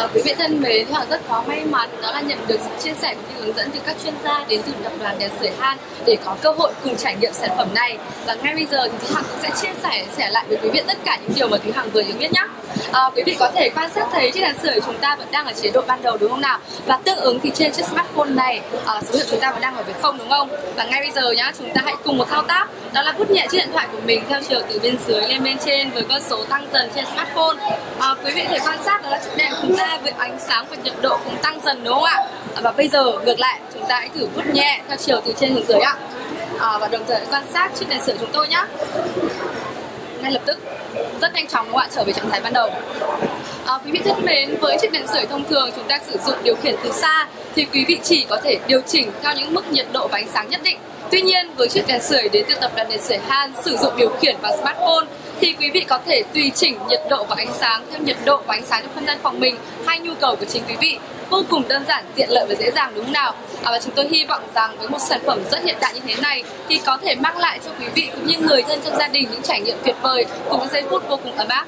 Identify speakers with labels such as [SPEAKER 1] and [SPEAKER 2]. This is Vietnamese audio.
[SPEAKER 1] Ờ, quý vị thân mến, Hoàng rất có may mắn đó là nhận được sự chia sẻ cũng như hướng dẫn từ các chuyên gia đến từ tập đoàn đèn sưởi Han để có cơ hội cùng trải nghiệm sản phẩm này. Và ngay bây giờ thì Thúy Hằng cũng sẽ chia sẻ sẻ lại với quý vị tất cả những điều mà Thúy Hằng vừa được biết nhé. À, quý vị có thể quan sát thấy chiếc đèn sưởi chúng ta vẫn đang ở chế độ ban đầu đúng không nào? Và tương ứng thì trên chiếc smartphone này à, số hiệu chúng ta vẫn đang ở với không đúng không? Và ngay bây giờ nhá, chúng ta hãy cùng một thao tác đó là vút nhẹ chiếc điện thoại của mình theo chiều từ bên dưới lên bên trên với con số tăng dần trên smartphone. À, quý vị có thể quan sát đó là chiếc đèn chúng ta với ánh sáng và nhiệt độ cũng tăng dần đúng không ạ? À, và bây giờ ngược lại chúng ta hãy thử vút nhẹ theo chiều từ trên xuống dưới ạ. À, và đồng thời quan sát chiếc đèn sửa chúng tôi nhé ngay lập tức. Rất nhanh chóng các bạn trở về trạng thái ban đầu. À, quý vị thân mến với chiếc đèn sưởi thông thường chúng ta sử dụng điều khiển từ xa thì quý vị chỉ có thể điều chỉnh theo những mức nhiệt độ và ánh sáng nhất định tuy nhiên với chiếc đèn sưởi đến từ tập đoàn đèn sưởi Han sử dụng điều khiển và smartphone thì quý vị có thể tùy chỉnh nhiệt độ và ánh sáng theo nhiệt độ và ánh sáng trong không gian phòng mình. Hay nhu cầu của chính quý vị vô cùng đơn giản tiện lợi và dễ dàng đúng không nào. À, và chúng tôi hy vọng rằng với một sản phẩm rất hiện đại như thế này thì có thể mang lại cho quý vị cũng như người thân trong gia đình những trải nghiệm tuyệt vời cùng những giây phút vô cùng ấm áp.